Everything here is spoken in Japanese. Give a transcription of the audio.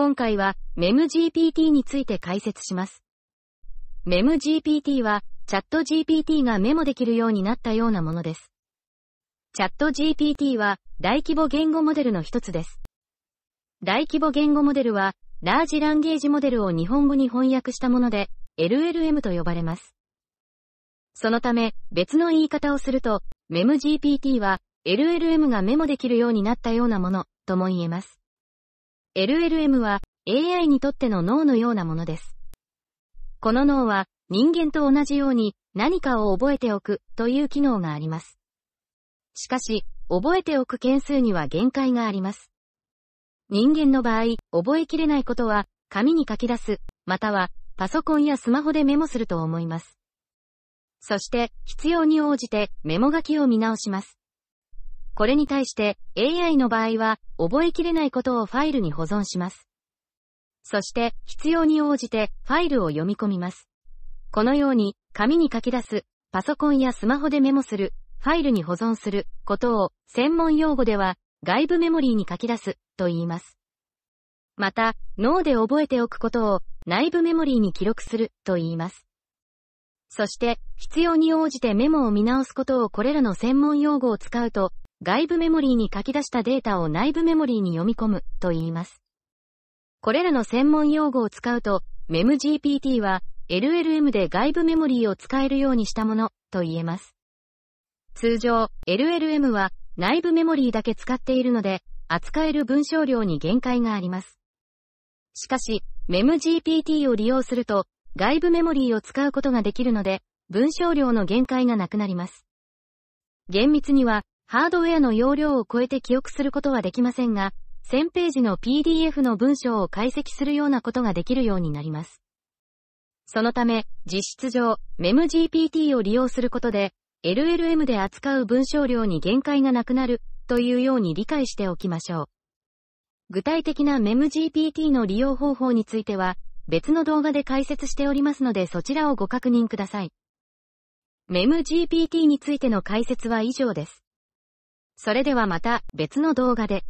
今回は MemGPT について解説します。MemGPT はチャット GPT がメモできるようになったようなものです。チャット GPT は大規模言語モデルの一つです。大規模言語モデルはラージランゲージモデルを日本語に翻訳したもので LLM と呼ばれます。そのため別の言い方をすると MemGPT は LLM がメモできるようになったようなものとも言えます。LLM は AI にとっての脳のようなものです。この脳は人間と同じように何かを覚えておくという機能があります。しかし、覚えておく件数には限界があります。人間の場合、覚えきれないことは、紙に書き出す、または、パソコンやスマホでメモすると思います。そして、必要に応じて、メモ書きを見直します。これに対して、AI の場合は、覚えきれないことをファイルに保存します。そして、必要に応じて、ファイルを読み込みます。このように、紙に書き出す、パソコンやスマホでメモする、ファイルに保存することを、専門用語では、外部メモリーに書き出すと言います。また、脳で覚えておくことを内部メモリーに記録すると言います。そして、必要に応じてメモを見直すことをこれらの専門用語を使うと、外部メモリーに書き出したデータを内部メモリーに読み込むと言います。これらの専門用語を使うと、MEMGPT は LLM で外部メモリーを使えるようにしたものと言えます。通常、LLM は内部メモリーだけ使っているので、扱える文章量に限界があります。しかし、MEMGPT を利用すると、外部メモリーを使うことができるので、文章量の限界がなくなります。厳密には、ハードウェアの容量を超えて記憶することはできませんが、1000ページの PDF の文章を解析するようなことができるようになります。そのため、実質上、MEMGPT を利用することで、LLM で扱う文章量に限界がなくなるというように理解しておきましょう。具体的な MEMGPT の利用方法については、別の動画で解説しておりますのでそちらをご確認ください。MEMGPT についての解説は以上です。それではまた別の動画で。